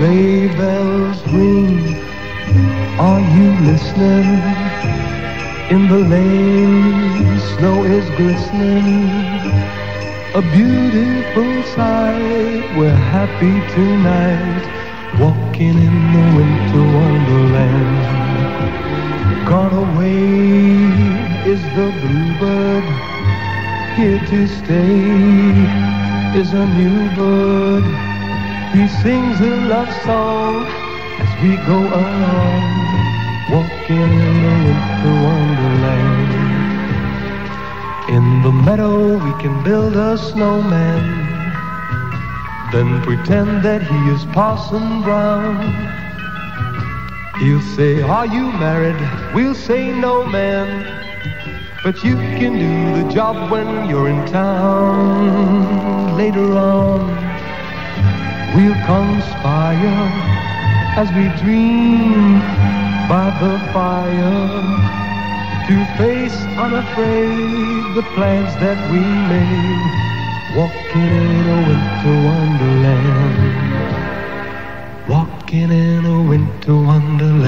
sleigh bells ring, are you listening? In the lane, snow is glistening. A beautiful sight, we're happy tonight, walking in the winter wonderland. Gone away is the bluebird, here to stay is a new bird. He sings a love song as we go along, walking in the winter wonderland. In the meadow we can build a snowman, then pretend that he is Parson Brown. He'll say, are you married? We'll say, no man. But you can do the job when you're in town. Later on, We'll conspire as we dream by the fire to face unafraid the plans that we made. Walking in a winter wonderland. Walking in a winter wonderland.